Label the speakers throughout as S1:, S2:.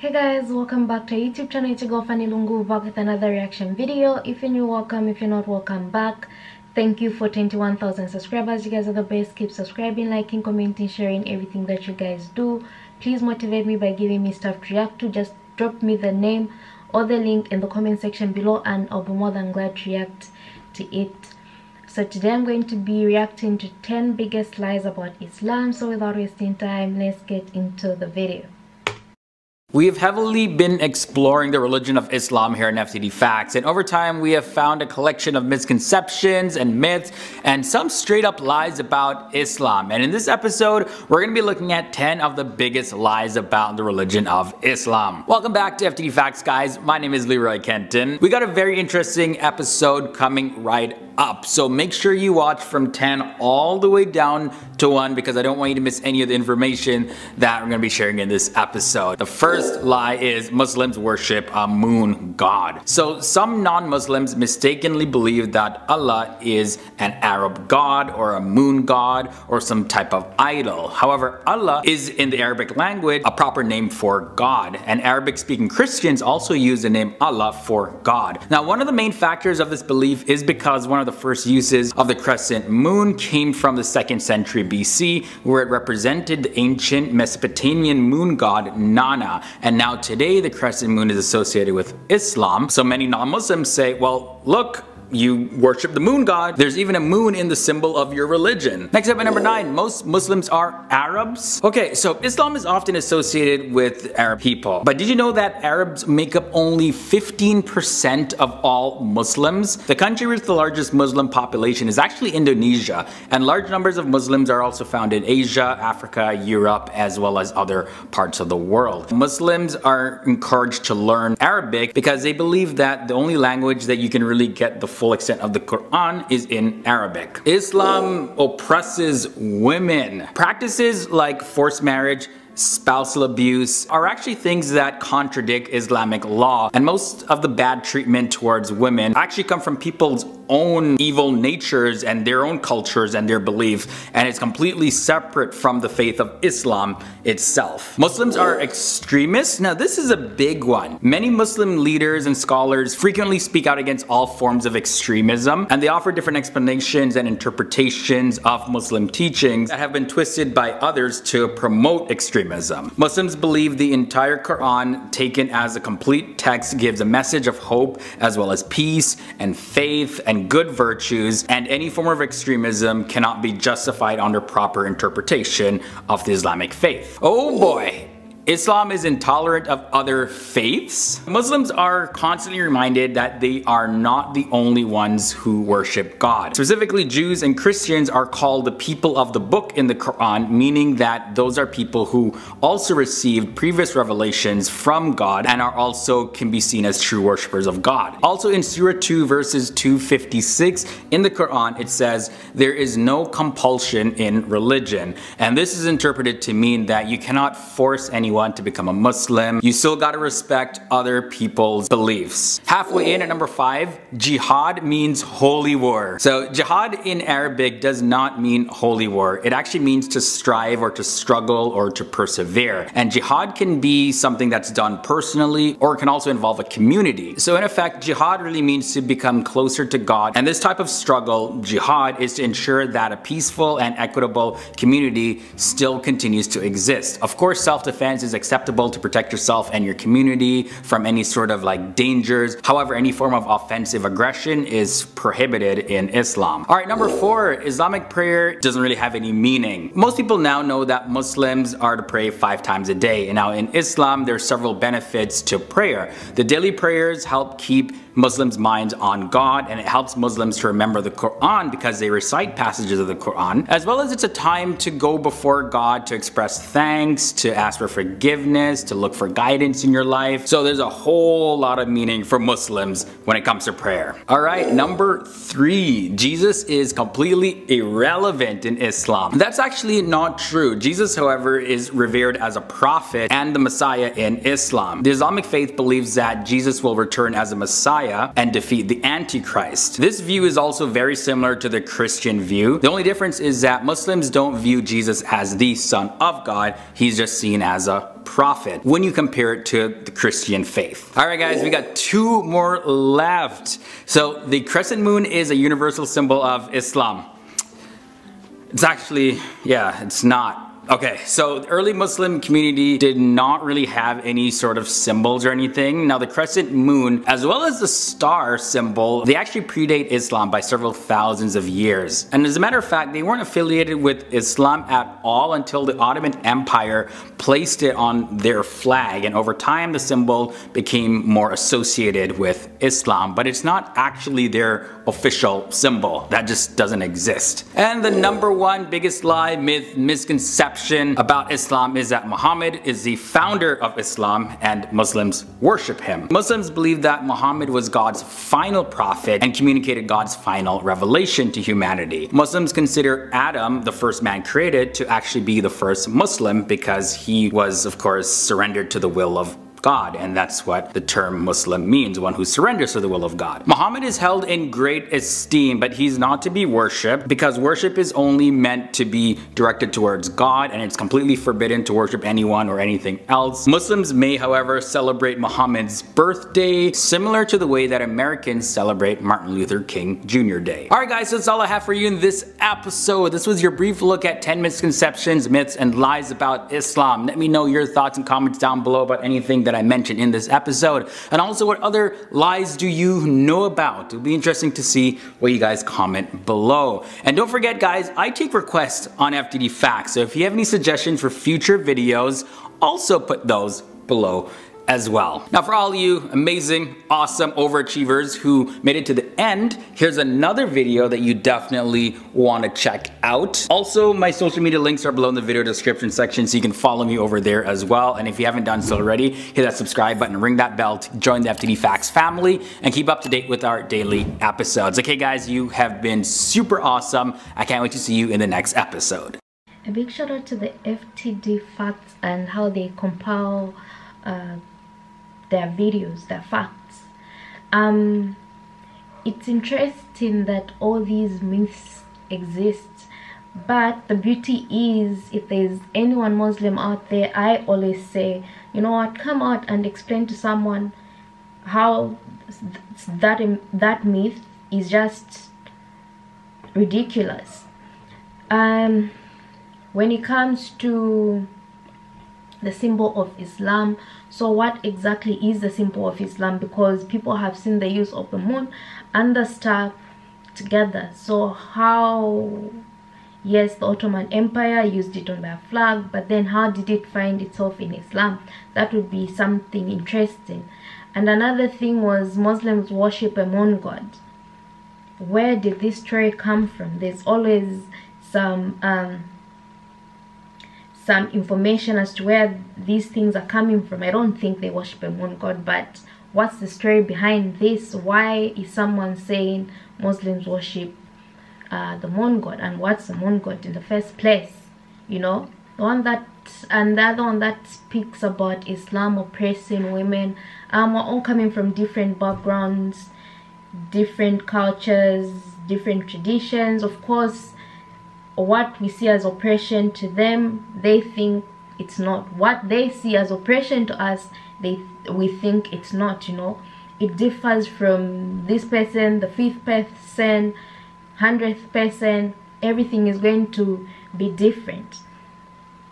S1: Hey guys, welcome back to our YouTube channel. It's your girl Fanny Lungu back with another reaction video. If you're new, welcome. If you're not, welcome back. Thank you for 21,000 subscribers. You guys are the best. Keep subscribing, liking, commenting, sharing everything that you guys do. Please motivate me by giving me stuff to react to. Just drop me the name or the link in the comment section below and I'll be more than glad to react to it. So today I'm going to be reacting to 10 biggest lies about Islam. So without wasting time, let's get into the video.
S2: We have heavily been exploring the religion of Islam here in FTD Facts, and over time we have found a collection of misconceptions and myths and some straight up lies about Islam. And in this episode, we're going to be looking at 10 of the biggest lies about the religion of Islam. Welcome back to FTD Facts, guys. My name is Leroy Kenton. We got a very interesting episode coming right up. So make sure you watch from 10 all the way down to 1 because I don't want you to miss any of the information that we're going to be sharing in this episode. The first lie is Muslims worship a moon god. So some non-Muslims mistakenly believe that Allah is an Arab god or a moon god or some type of idol. However, Allah is in the Arabic language a proper name for God and Arabic speaking Christians also use the name Allah for God. Now one of the main factors of this belief is because one of the first uses of the crescent moon came from the 2nd century BC where it represented the ancient Mesopotamian moon god Nanna and now today the crescent moon is associated with Islam. So many non-Muslims say well look you worship the moon god. There's even a moon in the symbol of your religion. Next up at number 9, most Muslims are Arabs. Okay, so Islam is often associated with Arab people. But did you know that Arabs make up only 15% of all Muslims? The country with the largest Muslim population is actually Indonesia, and large numbers of Muslims are also found in Asia, Africa, Europe, as well as other parts of the world. Muslims are encouraged to learn Arabic because they believe that the only language that you can really get the full extent of the Quran is in Arabic. Islam oppresses women. Practices like forced marriage spousal abuse are actually things that contradict Islamic law and most of the bad treatment towards women actually come from people's own evil natures and their own cultures and their beliefs and it's completely separate from the faith of Islam itself. Muslims are extremists. Now this is a big one. Many Muslim leaders and scholars frequently speak out against all forms of extremism and they offer different explanations and interpretations of Muslim teachings that have been twisted by others to promote extremism. Muslims believe the entire Quran taken as a complete text gives a message of hope as well as peace and faith and and good virtues, and any form of extremism cannot be justified under proper interpretation of the Islamic faith. Oh boy, Islam is intolerant of other faiths. Muslims are constantly reminded that they are not the only ones who worship God. Specifically, Jews and Christians are called the people of the book in the Quran, meaning that those are people who also received previous revelations from God and are also can be seen as true worshippers of God. Also in Surah 2 verses 256 in the Quran, it says, there is no compulsion in religion. And this is interpreted to mean that you cannot force anyone want to become a Muslim, you still gotta respect other people's beliefs. Halfway in at number 5, jihad means holy war. So jihad in Arabic does not mean holy war. It actually means to strive or to struggle or to persevere. And jihad can be something that's done personally or can also involve a community. So in effect, jihad really means to become closer to God. And this type of struggle, jihad, is to ensure that a peaceful and equitable community still continues to exist. Of course, self-defense is acceptable to protect yourself and your community from any sort of like dangers. However, any form of offensive aggression is prohibited in Islam. Alright, number four, Islamic prayer doesn't really have any meaning. Most people now know that Muslims are to pray five times a day. And now in Islam, there are several benefits to prayer. The daily prayers help keep Muslims' minds on God and it helps Muslims to remember the Quran because they recite passages of the Quran, as well as it's a time to go before God to express thanks, to ask for forgiveness, to look for guidance in your life. So there's a whole lot of meaning for Muslims when it comes to prayer. Alright, number three, Jesus is completely irrelevant in Islam. That's actually not true. Jesus, however, is revered as a prophet and the Messiah in Islam. The Islamic faith believes that Jesus will return as a Messiah Messiah and defeat the Antichrist. This view is also very similar to the Christian view. The only difference is that Muslims don't view Jesus as the son of God, he's just seen as a prophet when you compare it to the Christian faith. Alright guys, we got two more left. So the crescent moon is a universal symbol of Islam. It's actually, yeah, it's not. Okay, so the early Muslim community did not really have any sort of symbols or anything. Now the crescent moon, as well as the star symbol, they actually predate Islam by several thousands of years. And as a matter of fact, they weren't affiliated with Islam at all until the Ottoman Empire placed it on their flag. And over time, the symbol became more associated with Islam, but it's not actually their official symbol. That just doesn't exist. And the number one biggest lie, myth, misconception about Islam is that Muhammad is the founder of Islam and Muslims worship him. Muslims believe that Muhammad was God's final prophet and communicated God's final revelation to humanity. Muslims consider Adam, the first man created, to actually be the first Muslim because he was of course surrendered to the will of God, and that's what the term Muslim means, one who surrenders to the will of God. Muhammad is held in great esteem, but he's not to be worshipped because worship is only meant to be directed towards God and it's completely forbidden to worship anyone or anything else. Muslims may, however, celebrate Muhammad's birthday similar to the way that Americans celebrate Martin Luther King Jr. Day. Alright guys, so that's all I have for you in this episode. This was your brief look at 10 misconceptions, myths, and lies about Islam. Let me know your thoughts and comments down below about anything that I mentioned in this episode. And also what other lies do you know about? It'll be interesting to see what you guys comment below. And don't forget guys, I take requests on FTD Facts. So if you have any suggestions for future videos, also put those below as well. Now for all you amazing, awesome overachievers who made it to the end, here's another video that you definitely want to check out. Also, my social media links are below in the video description section so you can follow me over there as well. And if you haven't done so already, hit that subscribe button, ring that bell to join the FTD Facts family and keep up to date with our daily episodes. Okay guys, you have been super awesome. I can't wait to see you in the next episode.
S1: A big shout out to the FTD Facts and how they compile uh, their videos, their facts. Um, it's interesting that all these myths exist, but the beauty is if there's anyone Muslim out there, I always say, you know what, come out and explain to someone how that that myth is just ridiculous. Um, when it comes to the symbol of Islam. So what exactly is the symbol of Islam? Because people have seen the use of the moon and the star together. So how, yes, the Ottoman Empire used it on their flag, but then how did it find itself in Islam? That would be something interesting. And another thing was Muslims worship a moon god. Where did this story come from? There's always some um, some information as to where these things are coming from. I don't think they worship a moon god, but what's the story behind this? Why is someone saying Muslims worship uh, the moon god? And what's the moon god in the first place? You know, the one that and the other one that speaks about Islam oppressing women. Um, we're all coming from different backgrounds, different cultures, different traditions. Of course, what we see as oppression to them they think it's not. What they see as oppression to us they we think it's not you know. It differs from this person the fifth person hundredth person. Everything is going to be different.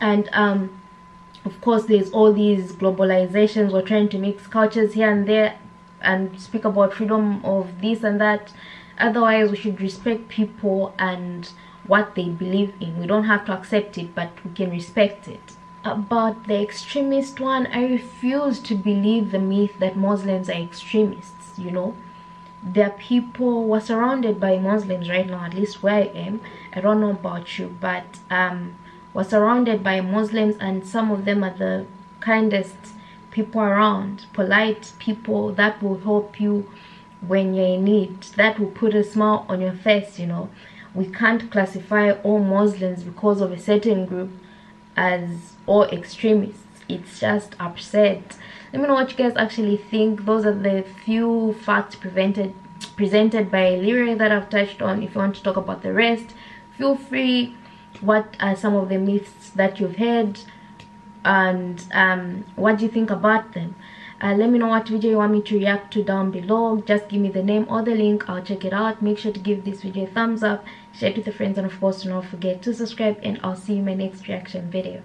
S1: And um of course there's all these globalizations. We're trying to mix cultures here and there and speak about freedom of this and that. Otherwise we should respect people and what they believe in. We don't have to accept it but we can respect it. About the extremist one i refuse to believe the myth that muslims are extremists you know. There are people we're surrounded by muslims right now at least where i am. I don't know about you but um we're surrounded by muslims and some of them are the kindest people around polite people that will help you when you're in need. That will put a smile on your face you know we can't classify all Muslims because of a certain group as all extremists. It's just upset. Let me know what you guys actually think. Those are the few facts prevented presented by Lyra that I've touched on. If you want to talk about the rest, feel free. What are some of the myths that you've heard? and um, what do you think about them uh, let me know what video you want me to react to down below. Just give me the name or the link. I'll check it out. Make sure to give this video a thumbs up. Share it with your friends and of course do not forget to subscribe. And i'll see you in my next reaction video